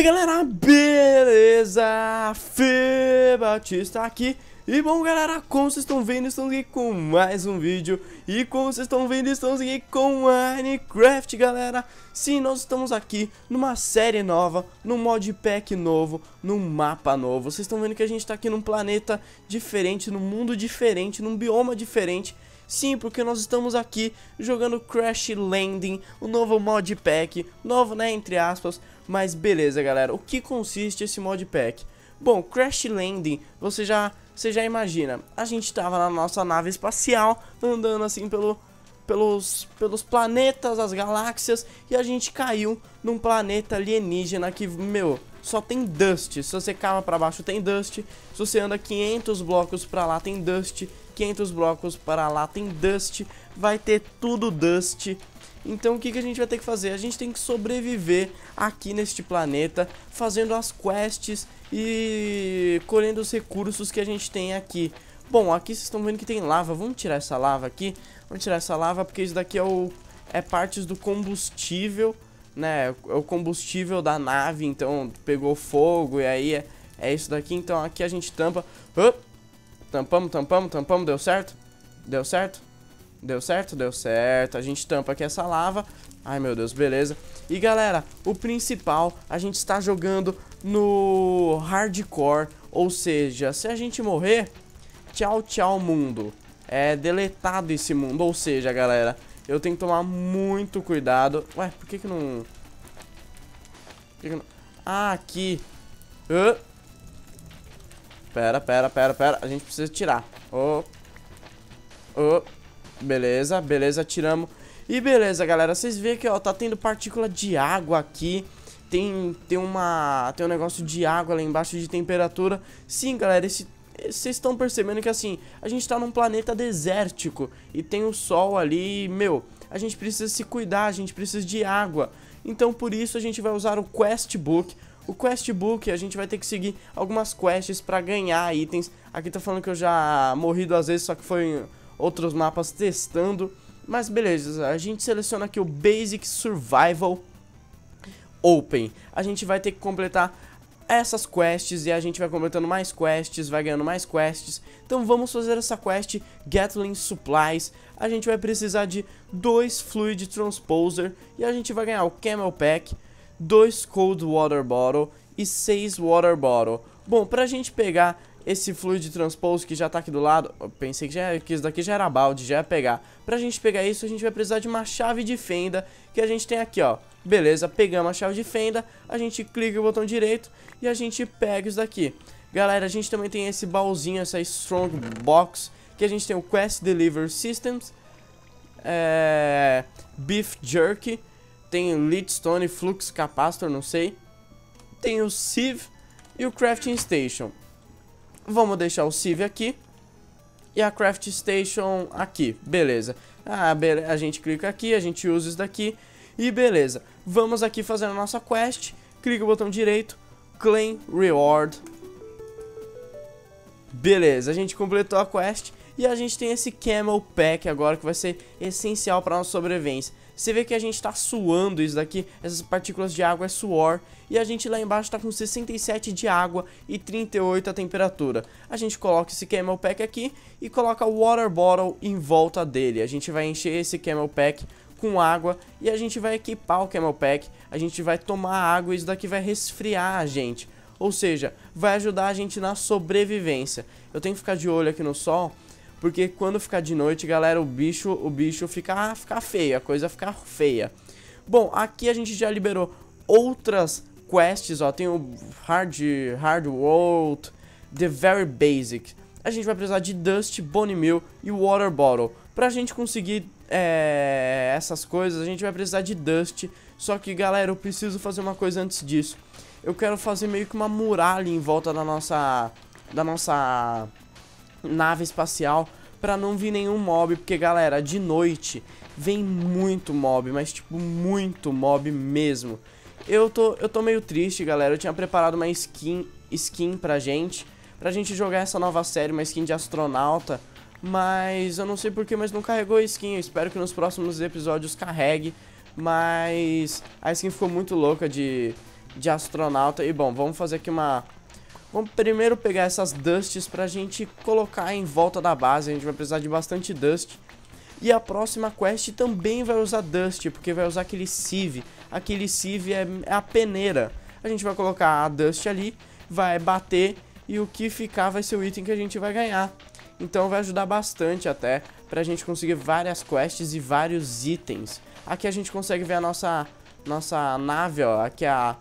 E galera, beleza? Fê Batista aqui. E bom galera, como vocês estão vendo, estamos aqui com mais um vídeo. E como vocês estão vendo, estamos aqui com Minecraft galera. Sim, nós estamos aqui numa série nova, num modpack novo, num mapa novo. Vocês estão vendo que a gente está aqui num planeta diferente, num mundo diferente, num bioma diferente. Sim, porque nós estamos aqui jogando Crash Landing, o novo modpack, novo né, entre aspas, mas beleza galera, o que consiste esse modpack? Bom, Crash Landing, você já, você já imagina, a gente estava na nossa nave espacial, andando assim pelo, pelos, pelos planetas, as galáxias, e a gente caiu num planeta alienígena que, meu, só tem dust. Se você cava para baixo tem dust, se você anda 500 blocos para lá tem dust, 500 blocos para lá tem dust, vai ter tudo dust. Então o que, que a gente vai ter que fazer? A gente tem que sobreviver aqui neste planeta, fazendo as quests e colhendo os recursos que a gente tem aqui. Bom, aqui vocês estão vendo que tem lava, vamos tirar essa lava aqui, vamos tirar essa lava porque isso daqui é, o, é partes do combustível, né, é o combustível da nave, então pegou fogo e aí é, é isso daqui, então aqui a gente tampa, tampamos, tampamos, tampamos, deu certo? Deu certo? Deu certo? Deu certo. A gente tampa aqui essa lava. Ai, meu Deus, beleza. E, galera, o principal, a gente está jogando no hardcore. Ou seja, se a gente morrer, tchau, tchau, mundo. É deletado esse mundo. Ou seja, galera, eu tenho que tomar muito cuidado. Ué, por que que não... Que que não... Ah, aqui. Uh. Pera, pera, pera, pera. A gente precisa tirar. Oh. Oh. Beleza, beleza, tiramos. E beleza, galera, vocês veem que, ó, tá tendo partícula de água aqui. Tem, tem uma... Tem um negócio de água lá embaixo de temperatura. Sim, galera, esse... Vocês estão percebendo que, assim, a gente tá num planeta desértico. E tem o sol ali, meu... A gente precisa se cuidar, a gente precisa de água. Então, por isso, a gente vai usar o Quest Book. O Quest Book, a gente vai ter que seguir algumas quests pra ganhar itens. Aqui tá falando que eu já morri duas vezes, só que foi outros mapas testando. Mas beleza, a gente seleciona aqui o Basic Survival Open. A gente vai ter que completar essas quests e a gente vai completando mais quests, vai ganhando mais quests. Então vamos fazer essa quest Gatling Supplies. A gente vai precisar de dois Fluid Transposer e a gente vai ganhar o Camel Pack, dois Cold Water Bottle e seis Water Bottle. Bom, pra gente pegar esse fluid transpose que já tá aqui do lado, pensei que, já, que isso daqui já era balde, já ia pegar. Pra gente pegar isso, a gente vai precisar de uma chave de fenda que a gente tem aqui, ó. Beleza, pegamos a chave de fenda, a gente clica o botão direito e a gente pega isso daqui. Galera, a gente também tem esse baúzinho, essa Strong Box, que a gente tem o Quest Deliver Systems, é, Beef Jerky, tem Leadstone Flux Capacitor, não sei, tem o Sieve e o Crafting Station. Vamos deixar o Civ aqui. E a Craft Station aqui. Beleza. Ah, a gente clica aqui, a gente usa isso daqui. E beleza. Vamos aqui fazer a nossa quest. Clica o botão direito. Claim Reward. Beleza, a gente completou a quest. E a gente tem esse Camel Pack agora que vai ser essencial para nossa sobrevivência. Você vê que a gente está suando isso daqui, essas partículas de água é suor. E a gente lá embaixo está com 67 de água e 38 a temperatura. A gente coloca esse Camel Pack aqui e coloca o Water Bottle em volta dele. A gente vai encher esse Camel Pack com água e a gente vai equipar o Camel Pack. A gente vai tomar água e isso daqui vai resfriar a gente. Ou seja, vai ajudar a gente na sobrevivência. Eu tenho que ficar de olho aqui no sol porque quando ficar de noite, galera, o bicho, o bicho fica, fica feio, a coisa fica feia. Bom, aqui a gente já liberou outras quests, ó, tem o Hard, Hard World, The Very Basic. A gente vai precisar de Dust, Bone Meal e Water Bottle. Pra gente conseguir é, essas coisas, a gente vai precisar de Dust. Só que, galera, eu preciso fazer uma coisa antes disso. Eu quero fazer meio que uma muralha em volta da nossa... Da nossa nave espacial pra não vir nenhum mob, porque galera, de noite vem muito mob, mas tipo muito mob mesmo. Eu tô, eu tô meio triste, galera, eu tinha preparado uma skin, skin pra gente, pra gente jogar essa nova série, uma skin de astronauta, mas eu não sei porquê, mas não carregou a skin, eu espero que nos próximos episódios carregue, mas a skin ficou muito louca de, de astronauta. E bom, vamos fazer aqui uma... Vamos primeiro pegar essas dusts pra gente colocar em volta da base. A gente vai precisar de bastante dust. E a próxima quest também vai usar dust, porque vai usar aquele sieve. Aquele sieve é, é a peneira. A gente vai colocar a dust ali, vai bater e o que ficar vai ser o item que a gente vai ganhar. Então vai ajudar bastante até pra gente conseguir várias quests e vários itens. Aqui a gente consegue ver a nossa, nossa nave, ó. Aqui a,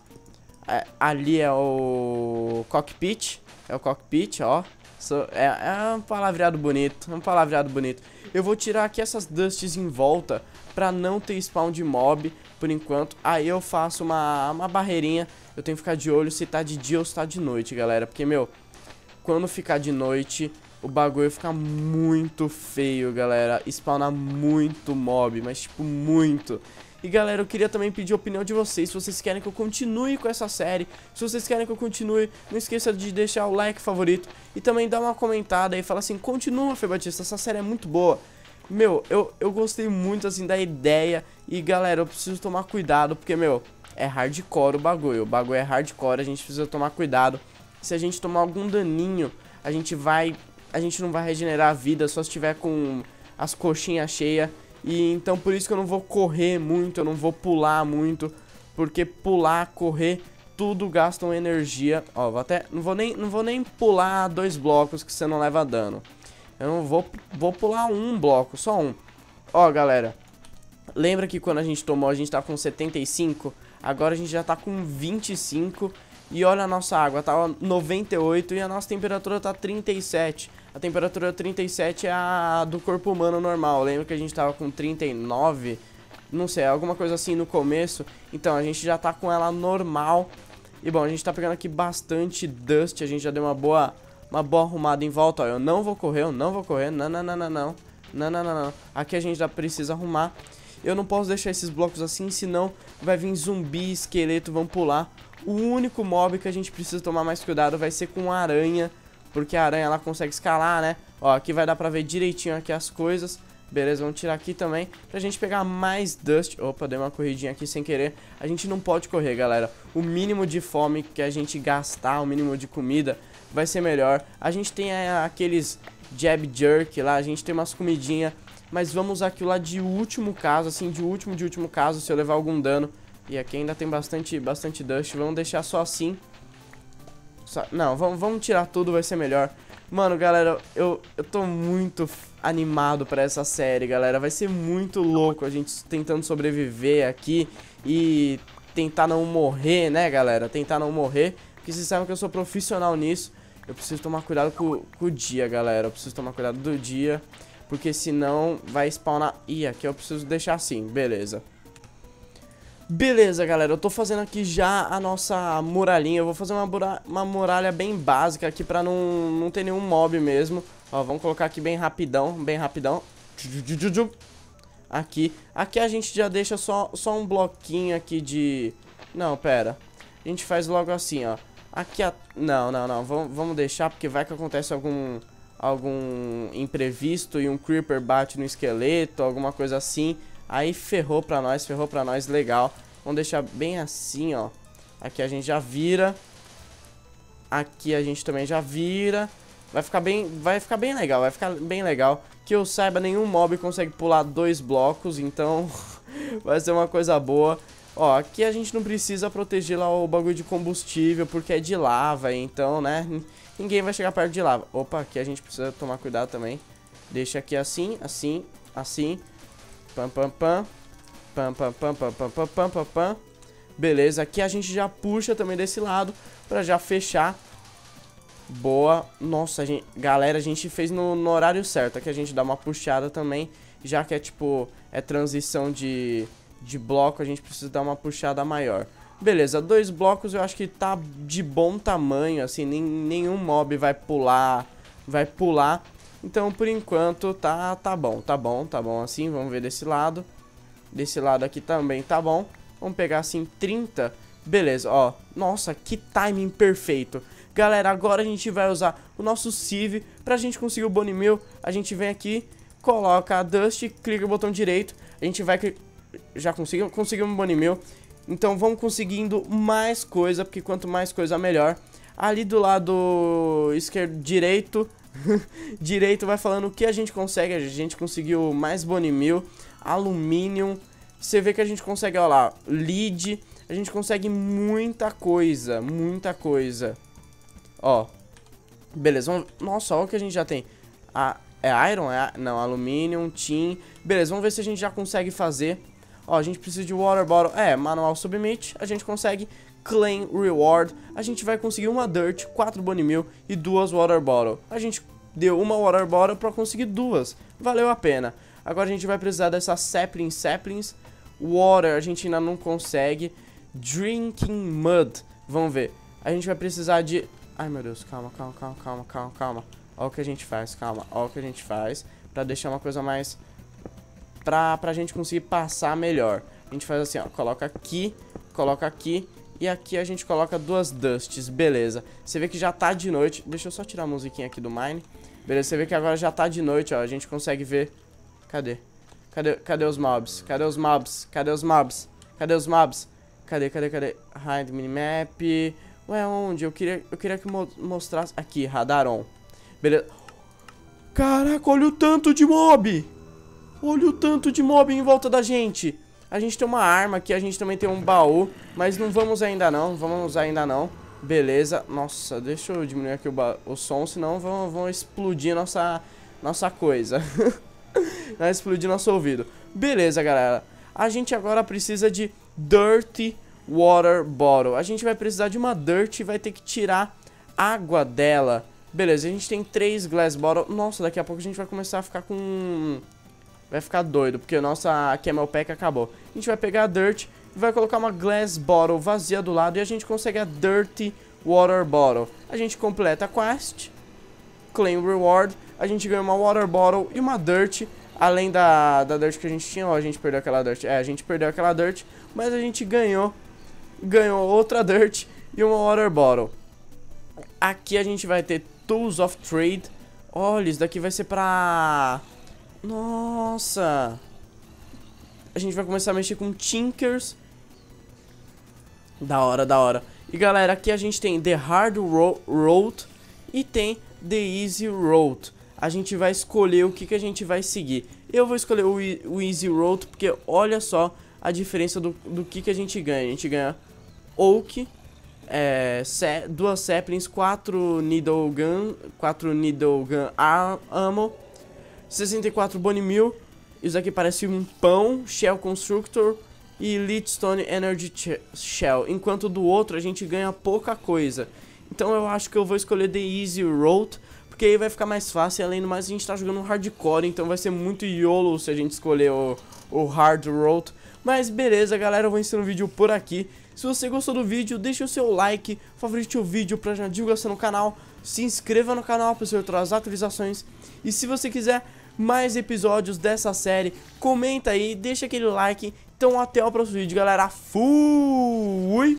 a ali é o cockpit. É o cockpit, ó. So, é, é um palavreado bonito, é um palavreado bonito. Eu vou tirar aqui essas dusts em volta pra não ter spawn de mob por enquanto. Aí eu faço uma, uma barreirinha, eu tenho que ficar de olho se tá de dia ou se tá de noite, galera. Porque, meu, quando ficar de noite, o bagulho fica muito feio, galera. Spawnar muito mob, mas tipo, muito. E galera, eu queria também pedir a opinião de vocês, se vocês querem que eu continue com essa série, se vocês querem que eu continue, não esqueça de deixar o like favorito e também dar uma comentada e falar assim, continua Fê Batista, essa série é muito boa. Meu, eu, eu gostei muito assim da ideia e galera, eu preciso tomar cuidado porque, meu, é hardcore o bagulho, o bagulho é hardcore, a gente precisa tomar cuidado. Se a gente tomar algum daninho, a gente vai, a gente não vai regenerar a vida só se tiver com as coxinhas cheias e então por isso que eu não vou correr muito, eu não vou pular muito, porque pular, correr, tudo gasta uma energia. Ó, vou até não vou nem não vou nem pular dois blocos que você não leva dano. Eu não vou vou pular um bloco, só um. Ó, galera, lembra que quando a gente tomou, a gente tá com 75, agora a gente já tá com 25 e olha a nossa água, tá 98 e a nossa temperatura tá 37. A temperatura 37 é a do corpo humano normal. Lembra que a gente tava com 39? Não sei, alguma coisa assim no começo. Então, a gente já tá com ela normal. E bom, a gente tá pegando aqui bastante dust. A gente já deu uma boa, uma boa arrumada em volta. Ó, eu não vou correr, eu não vou correr. Não, não, não, não, não. Não, não, não, não. Aqui a gente já precisa arrumar. Eu não posso deixar esses blocos assim, senão vai vir zumbi, esqueleto, vão pular. O único mob que a gente precisa tomar mais cuidado vai ser com aranha. Porque a aranha ela consegue escalar, né? Ó, aqui vai dar pra ver direitinho aqui as coisas. Beleza, vamos tirar aqui também pra gente pegar mais dust. Opa, dei uma corridinha aqui sem querer. A gente não pode correr, galera. O mínimo de fome que a gente gastar, o mínimo de comida, vai ser melhor. A gente tem é, aqueles jab jerk lá, a gente tem umas comidinhas. Mas vamos usar aquilo lá de último caso, assim, de último, de último caso, se eu levar algum dano. E aqui ainda tem bastante, bastante dust. Vamos deixar só assim. Não, vamos, vamos tirar tudo, vai ser melhor. Mano, galera, eu, eu tô muito animado pra essa série, galera. Vai ser muito louco a gente tentando sobreviver aqui e tentar não morrer, né, galera? Tentar não morrer, porque vocês sabem que eu sou profissional nisso. Eu preciso tomar cuidado com, com o dia, galera. Eu preciso tomar cuidado do dia, porque senão vai spawnar... Ih, aqui eu preciso deixar assim, beleza. Beleza, galera, eu tô fazendo aqui já a nossa muralhinha. Eu vou fazer uma, uma muralha bem básica aqui pra não, não ter nenhum mob mesmo. Ó, vamos colocar aqui bem rapidão, bem rapidão. Aqui. Aqui a gente já deixa só, só um bloquinho aqui de... Não, pera. A gente faz logo assim, ó. Aqui a... Não, não, não. Vamos, vamos deixar porque vai que acontece algum... Algum imprevisto e um creeper bate no esqueleto, alguma coisa assim. Aí ferrou pra nós, ferrou pra nós, legal. Vamos deixar bem assim, ó. Aqui a gente já vira. Aqui a gente também já vira. Vai ficar bem, vai ficar bem legal, vai ficar bem legal. Que eu saiba, nenhum mob consegue pular dois blocos, então vai ser uma coisa boa. Ó, aqui a gente não precisa proteger lá o bagulho de combustível, porque é de lava, então, né, ninguém vai chegar perto de lava. Opa, aqui a gente precisa tomar cuidado também. Deixa aqui assim, assim, assim. Pam, pam, pam. Pam, pam, pam, pam, pam, pam, pam, pam, pam. Beleza, aqui a gente já puxa também desse lado pra já fechar. Boa. Nossa, a gente, galera, a gente fez no, no horário certo. Aqui a gente dá uma puxada também. Já que é tipo, é transição de, de bloco, a gente precisa dar uma puxada maior. Beleza, dois blocos eu acho que tá de bom tamanho, assim, nem, nenhum mob vai pular, vai pular. Então, por enquanto, tá, tá bom, tá bom, tá bom assim. Vamos ver desse lado. Desse lado aqui também tá bom. Vamos pegar assim 30. Beleza, ó. Nossa, que timing perfeito. Galera, agora a gente vai usar o nosso Civ pra gente conseguir o Bone Mill. A gente vem aqui, coloca a Dust, clica o botão direito. A gente vai... Já conseguimos, conseguimos o Bone Mill. Então vamos conseguindo mais coisa, porque quanto mais coisa melhor. Ali do lado esquerdo, direito, direito vai falando o que a gente consegue. A gente conseguiu mais bone mil, alumínio. Você vê que a gente consegue, olha lá, lead. A gente consegue muita coisa, muita coisa. Ó, beleza, vamos... Nossa, olha o que a gente já tem. A... É iron? É... Não, alumínio, tin. Beleza, vamos ver se a gente já consegue fazer. Ó, a gente precisa de water bottle. É, manual submit. A gente consegue claim reward. A gente vai conseguir uma dirt, 4 bone mil e duas water bottle. A gente deu uma water bottle pra conseguir duas. Valeu a pena. Agora a gente vai precisar dessas saplings, saplings. Water a gente ainda não consegue. Drinking mud. Vamos ver. A gente vai precisar de... Ai, meu Deus. Calma, calma, calma, calma, calma, calma. O que a gente faz, calma. Olha o que a gente faz pra deixar uma coisa mais... Pra, pra gente conseguir passar melhor. A gente faz assim, ó. Coloca aqui, coloca aqui e aqui a gente coloca duas dusts, beleza. Você vê que já tá de noite. Deixa eu só tirar a musiquinha aqui do Mine. Beleza, você vê que agora já tá de noite, ó. A gente consegue ver... Cadê? Cadê, cadê os mobs? Cadê os mobs? Cadê os mobs? Cadê os mobs? Cadê, cadê, cadê? Hide minimap. Ué, onde? Eu queria, eu queria que mo mostrasse... Aqui, radar on. Beleza. Caraca, olha o tanto de mob! Olha o tanto de mob em volta da gente. A gente tem uma arma aqui, a gente também tem um baú. Mas não vamos ainda não, vamos ainda não. Beleza. Nossa, deixa eu diminuir aqui o, o som, senão vão, vão explodir nossa, nossa coisa. Vai explodir nosso ouvido. Beleza, galera. A gente agora precisa de Dirty Water Bottle. A gente vai precisar de uma Dirt e vai ter que tirar água dela. Beleza, a gente tem três Glass Bottle. Nossa, daqui a pouco a gente vai começar a ficar com vai ficar doido, porque a nossa Camel Pack acabou. A gente vai pegar a Dirt e vai colocar uma Glass Bottle vazia do lado e a gente consegue a Dirty Water Bottle. A gente completa a quest, Claim Reward, a gente ganha uma Water Bottle e uma Dirt, além da, da Dirt que a gente tinha, ó, a gente perdeu aquela Dirt, é, a gente perdeu aquela Dirt, mas a gente ganhou, ganhou outra Dirt e uma Water Bottle. Aqui a gente vai ter Tools of Trade, olha, isso daqui vai ser pra nossa! A gente vai começar a mexer com Tinkers. Da hora, da hora. E galera, aqui a gente tem The Hard Ro Road e tem The Easy Road. A gente vai escolher o que, que a gente vai seguir. Eu vou escolher o, o Easy Road porque olha só a diferença do, do que, que a gente ganha. A gente ganha Oak, é, se, duas Saplings, quatro Needle Gun, quatro Needle Gun Ammo 64 Bone Mill. Isso aqui parece um pão, Shell Constructor e Leadstone Energy Shell. Enquanto do outro a gente ganha pouca coisa. Então eu acho que eu vou escolher The Easy Road. Porque aí vai ficar mais fácil. Além do mais a gente tá jogando hardcore. Então vai ser muito YOLO se a gente escolher o, o Hard Road. Mas beleza galera, eu vou ensinar o vídeo por aqui. Se você gostou do vídeo, deixe o seu like, favorite o vídeo para já divulgação no canal, se inscreva no canal para receber outras atualizações. E se você quiser mais episódios dessa série, comenta aí, deixa aquele like. Então até o próximo vídeo, galera. Fui!